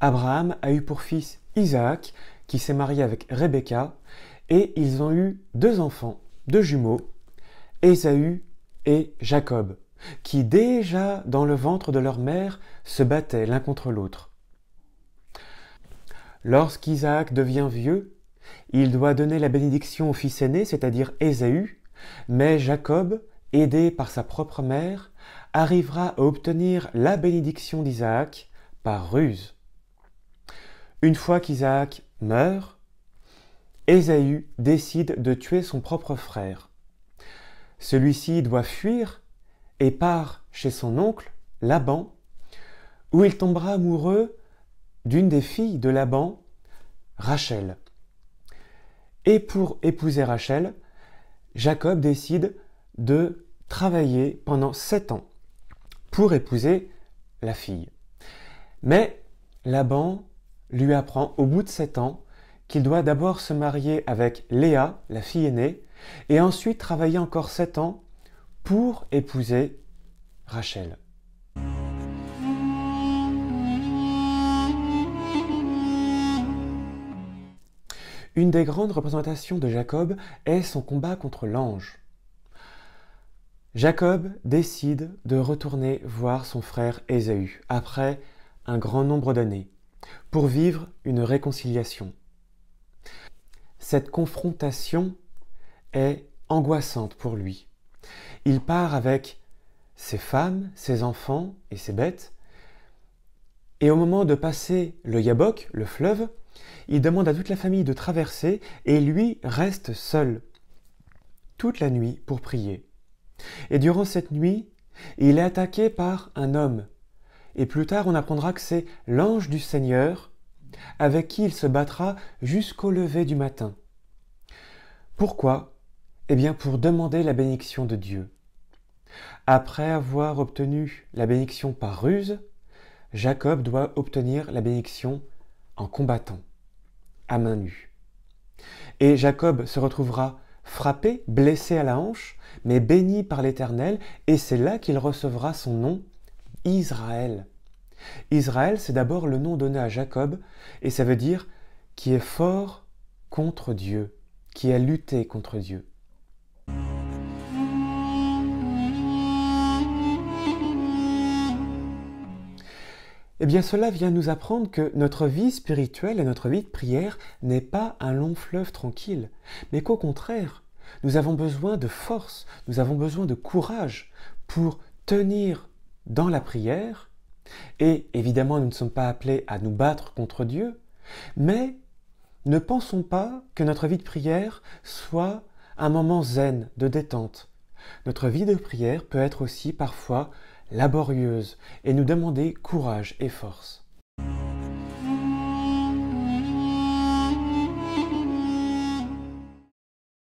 Abraham a eu pour fils Isaac, qui s'est marié avec Rebecca, et ils ont eu deux enfants, deux jumeaux, Ésaü et Jacob, qui déjà dans le ventre de leur mère se battaient l'un contre l'autre. Lorsqu'Isaac devient vieux, il doit donner la bénédiction au fils aîné, c'est-à-dire Ésaü, mais Jacob, aidé par sa propre mère, arrivera à obtenir la bénédiction d'Isaac par ruse. Une fois qu'Isaac meurt, Ésaü décide de tuer son propre frère. Celui-ci doit fuir et part chez son oncle, Laban, où il tombera amoureux d'une des filles de Laban, Rachel. Et pour épouser Rachel, Jacob décide de travailler pendant sept ans pour épouser la fille. Mais Laban lui apprend au bout de sept ans qu'il doit d'abord se marier avec Léa, la fille aînée, et ensuite travailler encore sept ans pour épouser Rachel. Une des grandes représentations de Jacob est son combat contre l'ange. Jacob décide de retourner voir son frère Ésaü après un grand nombre d'années pour vivre une réconciliation. Cette confrontation est angoissante pour lui. Il part avec ses femmes, ses enfants et ses bêtes, et au moment de passer le Yabok, le fleuve, il demande à toute la famille de traverser et lui reste seul toute la nuit pour prier. Et durant cette nuit, il est attaqué par un homme. Et plus tard, on apprendra que c'est l'ange du Seigneur avec qui il se battra jusqu'au lever du matin. Pourquoi? Eh bien pour demander la bénédiction de Dieu. Après avoir obtenu la bénédiction par ruse, Jacob doit obtenir la bénédiction en combattant, à main nue. Et Jacob se retrouvera frappé, blessé à la hanche, mais béni par l'Éternel, et c'est là qu'il recevra son nom, Israël. Israël, c'est d'abord le nom donné à Jacob, et ça veut dire qui est fort contre Dieu, qui a lutté contre Dieu. Eh bien cela vient nous apprendre que notre vie spirituelle et notre vie de prière n'est pas un long fleuve tranquille, mais qu'au contraire, nous avons besoin de force, nous avons besoin de courage pour tenir dans la prière, et évidemment nous ne sommes pas appelés à nous battre contre Dieu, mais ne pensons pas que notre vie de prière soit un moment zen, de détente. Notre vie de prière peut être aussi parfois laborieuse et nous demander courage et force.